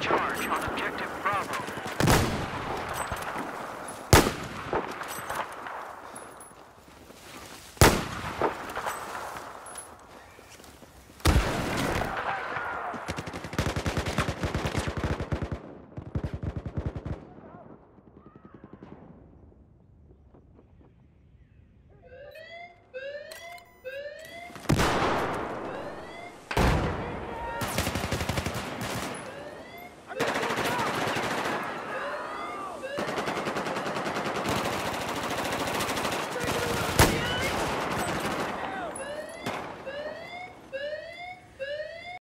Charge on